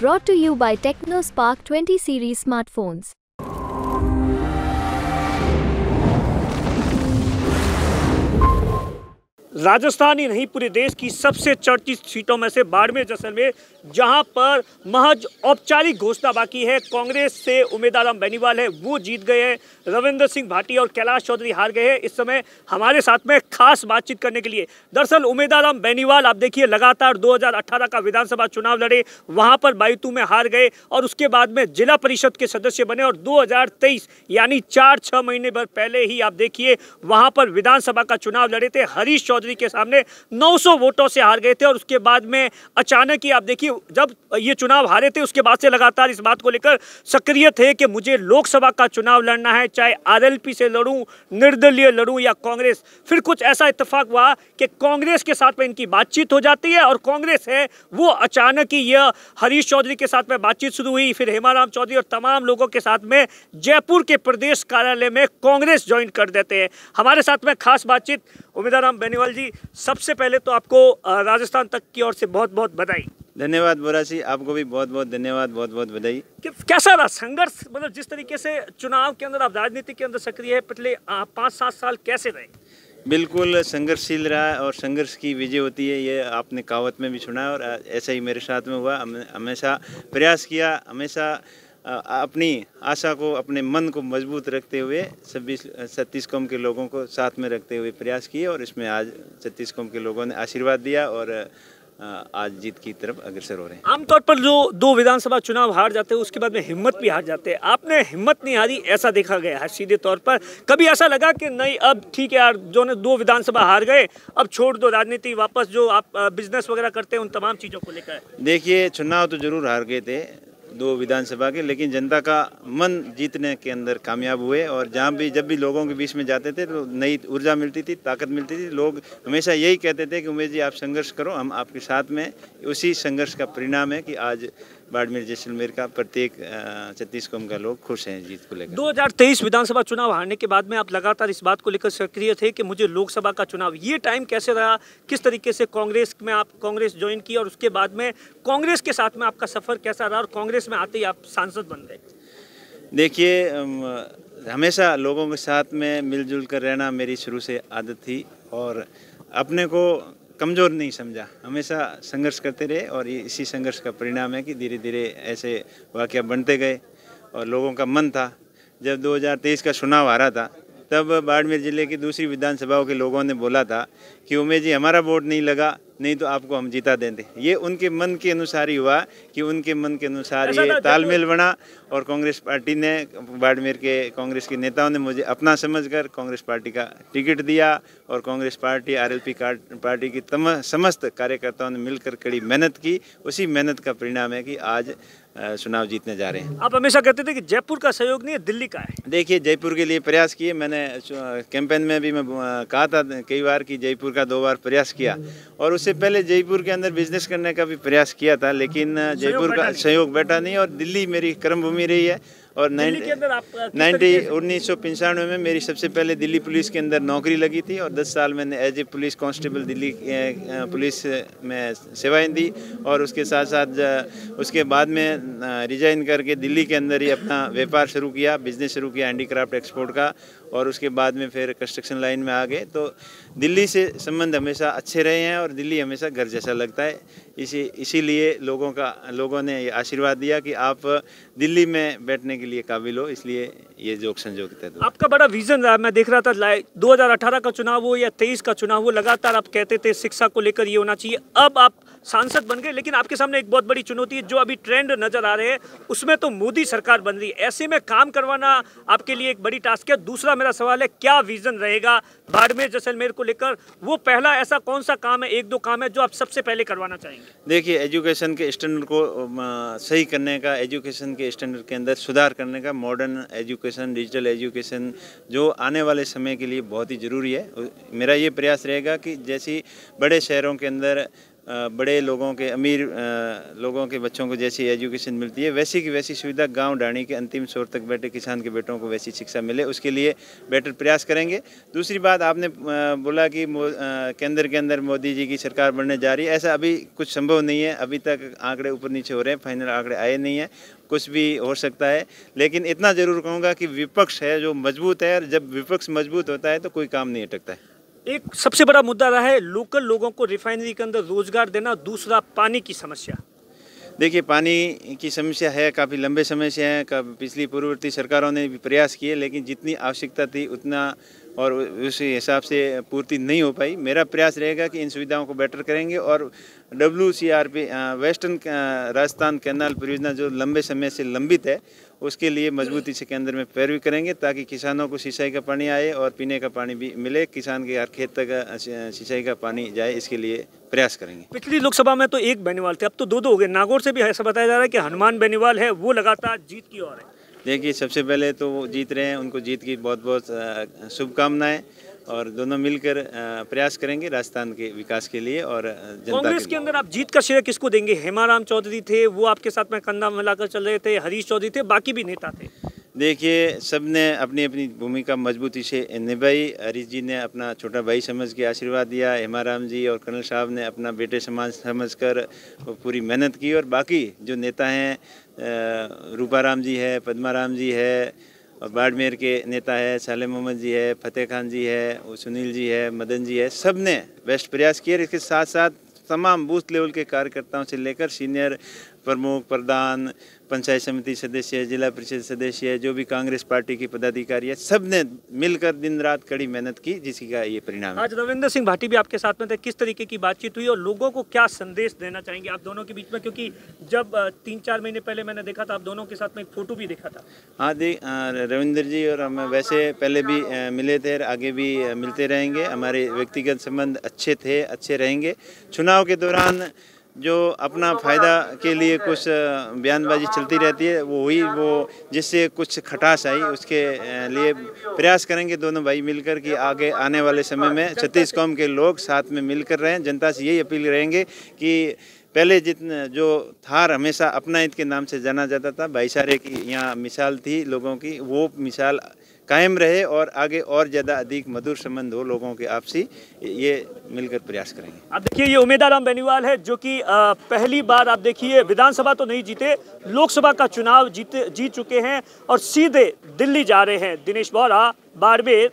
Brought to you by TechnoSpark 20 series smartphones. Rajasthan ही नहीं, पूरे देश की सबसे चर्चित सीटों में से बाड़मेर जैसलमेर, जहाँ पर महज औपचारिक घोषणा बाकी है। कांग्रेस से उम्मीदवार राम बेनीवाल है, वो जीत गए हैं। रविंद्र सिंह भाटी और कैलाश चौधरी हार गए हैं। इस समय हमारे साथ में खास बातचीत करने के लिए दरअसल उम्मीदवार राम बेनीवाल, आप देखिए, लगातार 2018 का विधानसभा चुनाव लड़े, वहाँ पर बाईतू में हार गए और उसके बाद में जिला परिषद के सदस्य बने और 2023 यानी चार छह महीने भर पहले ही आप देखिए, वहाँ पर विधानसभा का चुनाव लड़े थे। हरीश चौधरी के सामने 900 वोटों से हार गए थे और उसके बाद में अचानक ही आप देखिए, जब ये चुनाव हारे थे, उसके बाद से लगातार इस बात को लेकर सक्रिय थे कि मुझे लोकसभा का चुनाव लड़ना है, चाहे आरएलपी से लड़ूं, निर्दलीय लड़ूं या कांग्रेस। फिर कुछ ऐसा इतफाक हुआ कि कांग्रेस के साथ में इनकी बातचीत हो जाती है और कांग्रेस है, वो अचानक ही यह हरीश चौधरी के साथ में बातचीत शुरू हुई। फिर हेमाराम चौधरी और तमाम लोगों के साथ में जयपुर के प्रदेश कार्यालय में कांग्रेस ज्वाइन कर देते हैं। हमारे साथ में खास बातचीत उम्मीदवार राम बेनीवाल जी सबसे पहले तो आपको राजस्थान तक की ओर से बहुत बहुत बधाई। धन्यवाद बोरासी आपको भी बहुत बहुत धन्यवाद बहुत बहुत बधाई। कैसा रहा संघर्ष? मतलब जिस तरीके से चुनाव के अंदर आप राजनीति के अंदर सक्रिय है पिछले पाँच सात साल कैसे रहे? बिल्कुल संघर्षशील रहा और संघर्ष की विजय होती है ये आपने कहावत में भी सुना है और ऐसा ही मेरे साथ में हुआ। हम- हमेशा प्रयास किया हमेशा अपनी आशा को अपने मन को मज़बूत रखते हुए छब्बीस छत्तीस कौम के लोगों को साथ में रखते हुए प्रयास किए और इसमें आज छत्तीस कौम के लोगों ने आशीर्वाद दिया और आज जीत की तरफ़ अग्रसर हो रहे हैं। आमतौर पर जो दो विधानसभा चुनाव हार जाते हैं उसके बाद में हिम्मत भी हार जाते हैं। आपने हिम्मत नहीं हारी ऐसा देखा गया है सीधे तौर पर। कभी ऐसा लगा कि नहीं अब ठीक है यार जो ने दो विधानसभा हार गए अब छोड़ दो राजनीति वापस जो आप बिज़नेस वगैरह करते हैं उन तमाम चीज़ों को लेकर। देखिए चुनाव तो ज़रूर हार गए थे दो विधानसभा के, लेकिन जनता का मन जीतने के अंदर कामयाब हुए और जहाँ भी, जब भी लोगों के बीच में जाते थे तो नई ऊर्जा मिलती थी, ताकत मिलती थी। लोग हमेशा यही कहते थे कि उमेश जी, आप संघर्ष करो, हम आपके साथ में उसी संघर्ष का परिणाम है कि आज बाड़मेर जैसलमेर का प्रत्येक छत्तीस कौम का लोग खुश हैं जीत को लेकर। 2023 विधानसभा चुनाव हारने के बाद में आप लगातार इस बात को लेकर सक्रिय थे कि मुझे लोकसभा का चुनाव ये टाइम कैसे रहा? किस तरीके से कांग्रेस में आप कांग्रेस ज्वाइन की और उसके बाद में कांग्रेस के साथ में आपका सफ़र कैसा रहा और कांग्रेस में आते ही आप सांसद बन गए? देखिए हमेशा लोगों के साथ में मिलजुल कर रहना मेरी शुरू से आदत थी और अपने को कमज़ोर नहीं समझा। हमेशा संघर्ष करते रहे और इसी संघर्ष का परिणाम है कि धीरे धीरे ऐसे वाक्य बनते गए और लोगों का मन था। जब 2023 का चुनाव आ रहा था, तब बाड़मेर ज़िले की दूसरी विधानसभाओं के लोगों ने बोला था कि, उमेश जी, हमारा वोट नहीं लगा नहीं तो आपको हम जीता देंगे। ये उनके मन के अनुसार ही हुआ कि उनके मन के अनुसार ये तालमेल बना और कांग्रेस पार्टी ने बाड़मेर के कांग्रेस के नेताओं ने मुझे अपना समझकर कांग्रेस पार्टी का टिकट दिया और कांग्रेस पार्टी आरएलपी पार्टी की तम समस्त कार्यकर्ताओं ने मिलकर कड़ी मेहनत की। उसी मेहनत का परिणाम है कि आज चुनाव जीतने जा रहे हैं। आप हमेशा कहते थे कि जयपुर का सहयोग नहीं है दिल्ली का है। देखिए जयपुर के लिए प्रयास किए मैंने कैंपेन में भी मैं कहा था कई बार कि जयपुर का दो बार प्रयास किया। और उससे पहले जयपुर के अंदर बिज़नेस करने का भी प्रयास किया था लेकिन जयपुर का सहयोग बैठा नहीं और दिल्ली मेरी कर्मभूमि रही है। और नाइन्टी उन्नीस सौ पंचानवे में मेरी सबसे पहले दिल्ली पुलिस के अंदर नौकरी लगी थी और 10 साल मैंने as a police constable Delhi police में सेवाएँ दी और उसके साथ साथ उसके बाद में रिजाइन करके दिल्ली के अंदर ही अपना व्यापार शुरू किया बिज़नेस शुरू किया हैंडीक्राफ्ट एक्सपोर्ट का और उसके बाद में फिर कंस्ट्रक्शन लाइन में आ गए तो दिल्ली से संबंध हमेशा अच्छे रहे हैं और दिल्ली हमेशा घर जैसा लगता है। इसी, इसीलिए लोगों का, लोगों ने ये आशीर्वाद दिया कि आप दिल्ली में बैठने के लिए काबिल हो। इसलिए ये के तहत हुआ। आपका बड़ा विजन रहा मैं देख रहा था लाइ- 2018 का चुनाव हो या 23 का चुनाव हो लगातार आप कहते थे शिक्षा को लेकर ये होना चाहिए। अब आप सांसद बन गए लेकिन आपके सामने एक बहुत बड़ी चुनौती है जो अभी ट्रेंड नज़र आ रहे हैं उसमें तो मोदी सरकार बन रही है। ऐसे में काम करवाना आपके लिए एक बड़ी टास्क है। दूसरा मेरा सवाल है क्या विजन रहेगा बाड़मेर जैसलमेर को लेकर? वो पहला ऐसा कौन सा काम है एक दो काम है जो आप सबसे पहले करवाना चाहेंगे? देखिए एजुकेशन के स्टैंडर्ड को सही करने का एजुकेशन के स्टैंडर्ड के अंदर सुधार करने का मॉडर्न एजुकेशन डिजिटल एजुकेशन जो आने वाले समय के लिए बहुत ही ज़रूरी है। मेरा ये प्रयास रहेगा कि जैसी बड़े शहरों के अंदर बड़े लोगों के, अमीर लोगों के बच्चों को जैसी एजुकेशन मिलती है, वैसी की वैसी सुविधा गाँव डाणी के अंतिम छोर तक बैठे किसान के बेटों को वैसी शिक्षा मिले, उसके लिए बेटर प्रयास करेंगे। दूसरी बात, आपने बोला कि केंद्र के अंदर मोदी जी की सरकार बनने जा रही है, ऐसा अभी कुछ संभव नहीं है, अभी तक आंकड़े ऊपर नीचे हो रहे हैं, फाइनल आंकड़े आए नहीं हैं, कुछ भी हो सकता है, लेकिन इतना ज़रूर कहूँगा कि विपक्ष है जो मज़बूत है, और जब विपक्ष मज़बूत होता है तो कोई काम नहीं अटकता है। एक सबसे बड़ा मुद्दा रहा है लोकल लोगों को रिफाइनरी के अंदर रोज़गार देना दूसरा पानी की समस्या। देखिए, पानी की समस्या है, काफ़ी लंबे समय से है पिछली पूर्ववर्ती सरकारों ने भी प्रयास किए, लेकिन जितनी आवश्यकता थी, उतना और उस हिसाब से पूर्ति नहीं हो पाई। मेरा प्रयास रहेगा कि इन सुविधाओं को बेटर करेंगे और W C R P western Rajasthan canal परियोजना जो लंबे समय से लंबित है, उसके लिए मजबूती से केंद्र में पैरवी करेंगे ताकि किसानों को सिंचाई का पानी आए और पीने का पानी भी मिले। किसान के हर खेत तक सिंचाई का पानी जाए, इसके लिए प्रयास करेंगे। पिछली लोकसभा में तो एक बेनीवाल थे, अब तो दो दो हो गए। नागौर से भी ऐसा बताया जा रहा है कि हनुमान बेनीवाल है, वो लगातार जीत की ओर है। देखिए सबसे पहले तो वो जीत रहे हैं उनको जीत की बहुत बहुत शुभकामनाएँ और दोनों मिलकर प्रयास करेंगे राजस्थान के विकास के लिए और कांग्रेस के के अंदर आप जीत का श्रेय किसको देंगे? हेमाराम चौधरी थे वो आपके साथ में कंधा मिलाकर चल रहे थे हरीश चौधरी थे बाकी भी नेता थे। देखिए सबने अपनी अपनी भूमिका मजबूती से निभाई। हरीश जी ने अपना छोटा भाई समझ के आशीर्वाद दिया। हेमाराम जी और कर्नल साहब ने अपना बेटे समाज समझ कर पूरी मेहनत की और बाकी जो नेता हैं रूपाराम जी है पद्माराम जी है और बाड़मेर के नेता है, साले मोहम्मद जी है, फतेह खान जी है सुनील जी है, मदन जी है सबने बेस्ट प्रयास और इसके साथ साथ तमाम बूथ लेवल के कार्यकर्ताओं से लेकर सीनियर प्रमुख प्रधान पंचायत समिति सदस्य जिला परिषद सदस्य जो भी कांग्रेस पार्टी की पदाधिकारी है सबने मिलकर दिन रात कड़ी मेहनत की जिसकी का ये परिणाम आज रविंद्र सिंह भाटी भी आपके साथ में थे। किस तरीके की बातचीत हुई और लोगों को क्या संदेश देना चाहेंगे आप दोनों के बीच में? क्योंकि जब तीन चार महीने पहले मैंने देखा था आप दोनों के साथ में एक फ़ोटो भी देखा था। हाँ दी अ, रविंद्र जी और हम वैसे पहले भी मिले थे आगे भी मिलते रहेंगे। हमारे व्यक्तिगत संबंध अच्छे थे अच्छे रहेंगे। चुनाव के दौरान जो अपना फ़ायदा के लिए कुछ बयानबाजी चलती रहती है, वो हुई, वो जिससे कुछ खटास आई, उसके लिए प्रयास करेंगे दोनों भाई मिलकर कि आगे आने वाले समय में छत्तीस कौम के लोग साथ में मिलकर रहें। जनता से यही अपील रहेंगे कि पहले जितने, जो थार हमेशा अपना हित के नाम से जाना जाता था, भाईचारे की यहाँ मिसाल थी लोगों की, वो मिसाल कायम रहे और आगे और ज़्यादा अधिक मधुर संबंध हो लोगों के आपसी, ये मिलकर प्रयास करेंगे। आप देखिए, ये उमेदाराम बेनीवाल है, जो कि पहली बार आप देखिए, विधानसभा तो नहीं जीते, लोकसभा का चुनाव जीते, जीत चुके हैं और सीधे दिल्ली जा रहे हैं। दिनेश बोरा, बाड़मेर।